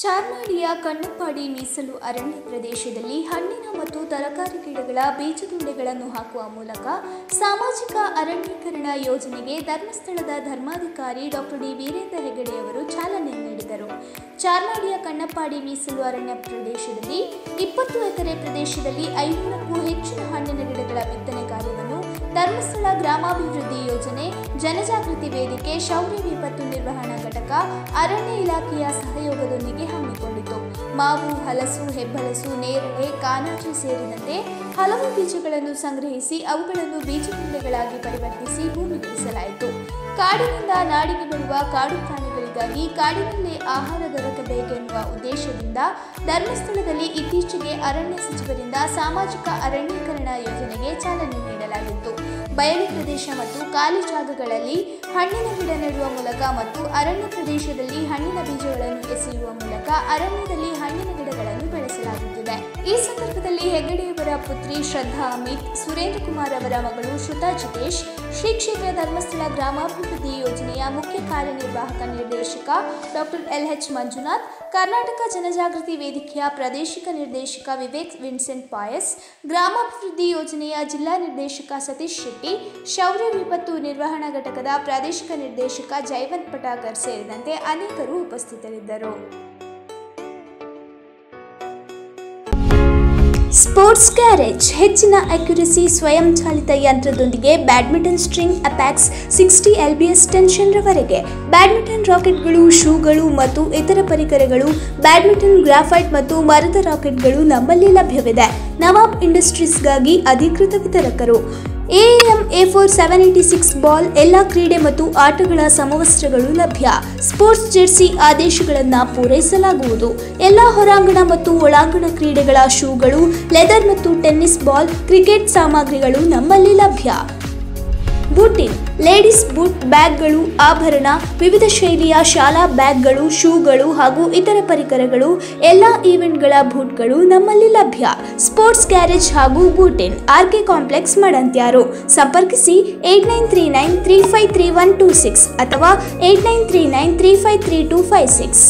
ಚಾರ್ಮಾಡಿಯ ಕಣ್ಣುಪಾಡಿ ಮೀಸಲು ಅರಣ್ಯ ಪ್ರದೇಶದಲ್ಲಿ ಹಣ್ಣಿನ ಮತ್ತು ತರಕಾರಿ ಗಿಡಗಳ ಬೀಜದುಂಡೆಗಳನ್ನು ಹಾಕುವ ಮೂಲಕ ಸಾಮಾಜಿಕ ಅರಣ್ಯೀಕರಣ ಯೋಜನೆಗೆ ಧರ್ಮಸ್ಥಳದ ಧರ್ಮಾಧಿಕಾರಿ ಡಾಕ್ಟರ್ ಡಿ ವೀರೇಂದ್ರ ಹೆಗಡೆಯವರು ಚಾಲನೆ ನೀಡಿದರು. ಚಾರ್ಮಾಡಿಯ ಕಣ್ಣಪ್ಪಾಡಿ ಮೀಸಲು ಅರಣ್ಯ ಪ್ರದೇಶದಲ್ಲಿ ಇಪ್ಪತ್ತು ಎಕರೆ ಪ್ರದೇಶದಲ್ಲಿ ಐನೂರಕ್ಕೂ ಹೆಚ್ಚಿನ ಹಣ್ಣಿನ ಗಿಡಗಳ ಬಿತ್ತನೆ ಕಾರ್ಯವನ್ನು ಧರ್ಮಸ್ಥಳ ಗ್ರಾಮಾಭಿವೃದ್ಧಿ ಯೋಜನೆ ಜನಜಾಗೃತಿ ವೇದಿಕೆ ಶೌರ್ಯ ವಿಪತ್ತು ನಿರ್ವಹಣಾ ಘಟಕ ಅರಣ್ಯ ಇಲಾಖೆಯ ಸಹಯೋಗದೊಂದಿಗೆ ಹಮ್ಮಿಕೊಂಡಿತು. ಮಾವು, ಹಲಸು ಹೆಬ್ಬಲಸು ನೇರಳೆ, ಕಾನಾಚಿ ಸೇರಿದಂತೆ ಹಲವು ಬೀಜಗಳನ್ನು ಸಂಗ್ರಹಿಸಿ ಅವುಗಳನ್ನು ಬೀಜಗುಂಡೆಗಳಾಗಿ ಪರಿವರ್ತಿಸಿ ಭೂಮಿಗಿಳಿಸಲಾಯಿತು ಕಾಡಿನಿಂದ ನಾಡಿಗೆ ಬರುವ ಕಾಡು ಪ್ರಾಣಿಗಳಿಗಾಗಿ ಕಾಡಿನಲ್ಲೇ ಆಹಾರ ದೊರಕಬೇಕೆನ್ನುವ ಉದ್ದೇಶದಿಂದ ಧರ್ಮಸ್ಥಳದಲ್ಲಿ ಇತ್ತೀಚೆಗೆ ಅರಣ್ಯ ಸಚಿವರಿಂದ ಸಾಮಾಜಿಕ ಅರಣ್ಯೀಕರಣ ಯೋಜನೆಗೆ ಚಾಲನೆ ನೀಡಲಾಗಿತ್ತು. ಬಯಲು ಪ್ರದೇಶ ಮತ್ತು ಖಾಲಿ ಜಾಗಗಳಲ್ಲಿ ಹಣ್ಣಿನ ಗಿಡ ನೆಡುವ ಮೂಲಕ ಮತ್ತು ಅರಣ್ಯ ಪ್ರದೇಶದಲ್ಲಿ ಹಣ್ಣಿನ ಬೀಜಗಳನ್ನು ಎಸೆಯುವ ಮೂಲಕ ಅರಣ್ಯದಲ್ಲಿ ಹಣ್ಣಿನ ಬೆಳೆಸಲಾಗುತ್ತಿದೆ ಈ ಸಂದರ್ಭದಲ್ಲಿ ಹೆಗ್ಗಡೆಯವರ ಪುತ್ರಿ ಶ್ರದ್ಧಾ ಅಮಿತ್, ಸುರೇಂದ್ರ ಕುಮಾರ್ ಅವರ ಮಗಳು ಶ್ರುತಾ ಜಿತೇಶ್, ಶ್ರೀ ಕ್ಷೇತ್ರ ಧರ್ಮಸ್ಥಳ ಗ್ರಾಮಾಭಿವೃದ್ಧಿ ಯೋಜನೆಯ ಮುಖ್ಯ ಕಾರ್ಯನಿರ್ವಾಹಕ ನಿರ್ದೇಶಕ doctor L H Manjunath, Karnataka ಜನಜಾಗೃತಿ ವೇದಿಕೆಯ ಪ್ರಾದೇಶಿಕ ನಿರ್ದೇಶಕ ವಿವೇಕ್ ವಿನ್ಸೆಂಟ್ ಪಾಯಸ್, ಗ್ರಾಮಾಭಿವೃದ್ಧಿ ಯೋಜನೆಯ ಜಿಲ್ಲಾ ನಿರ್ದೇಶಕ ಸತೀಶ್ ಶೆಟ್ಟಿ, ಶೌರ್ಯ ವಿಪತ್ತು ನಿರ್ವಹಣಾ ಘಟಕದ ಪ್ರಾದೇಶಿಕ ನಿರ್ದೇಶಕ ಜೈವಂತ್ ಪಟಾಕರ್ ಸೇರಿದಂತೆ ಅನೇಕರು ಉಪಸ್ಥಿತರಿದ್ದರು. ಸ್ಪೋರ್ಟ್ಸ್ ಗ್ಯಾರೇಜ್ ಹೆಚ್ಚಿನ ಅಕ್ಯುರಸಿ ಸ್ವಯಂಚಾಲಿತ ಯಂತ್ರದೊಂದಿಗೆ badminton string Apacs sixty L B S ಟೆನ್ಷನ್ರವರೆಗೆ badminton ರಾಕೆಟ್ಗಳು ಶೂಗಳು ಮತ್ತು ಇತರ ಪರಿಕರಗಳು ಬ್ಯಾಡ್ಮಿಂಟನ್ ಗ್ರಾಫೈಟ್ ಮತ್ತು ಮರದ ರಾಕೆಟ್ಗಳು ನಮ್ಮಲ್ಲಿ ಲಭ್ಯವಿದೆ. ನವಾಬ್ ಇಂಡಸ್ಟ್ರೀಸ್ಗಾಗಿ ಅಧಿಕೃತ ವಿತರಕರು. AM A four seven eighty six ball ಎಲ್ಲ ಕ್ರೀಡೆ ಮತ್ತು ಆಟಗಳ ಸಮವಸ್ತ್ರಗಳು ಲಭ್ಯ. ಸ್ಪೋರ್ಟ್ಸ್ ಜೆರ್ಸಿ ಆದೇಶಗಳನ್ನು ಪೂರೈಸಲಾಗುವುದು. ಎಲ್ಲ ಹೊರಾಂಗಣ ಮತ್ತು ಒಳಾಂಗಣ ಕ್ರೀಡೆಗಳ ಶೂಗಳು, ಲೆದರ್ ಮತ್ತು ಟೆನ್ನಿಸ್ ಬಾಲ್, ಕ್ರಿಕೆಟ್ ಸಾಮಗ್ರಿಗಳು ನಮ್ಮಲ್ಲಿ ಲಭ್ಯ. ಬೂಟಿಂಗ್ ಲೇಡೀಸ್ ಬೂಟ್ ಬ್ಯಾಗ್ಗಳು, ಆಭರಣ, ವಿವಿಧ ಶೈಲಿಯ ಶಾಲಾ ಬ್ಯಾಗ್ಗಳು, ಶೂಗಳು ಹಾಗೂ ಇತರ ಪರಿಕರಗಳು, ಎಲ್ಲ ಈವೆಂಟ್ಗಳ ಬೂಟ್ಗಳು ನಮ್ಮಲ್ಲಿ ಲಭ್ಯ. ಸ್ಪೋರ್ಟ್ಸ್ ಗ್ಯಾರೇಜ್ ಹಾಗೂ ಬೂಟಿನ್ ಆರ್ಕೆ ಕಾಂಪ್ಲೆಕ್ಸ್ ಮಡಂತ್ಯಾರು. ಸಂಪರ್ಕಿಸಿ eight nine three nine three five three one two six ಅಥವಾ eight nine three nine three five three two five six.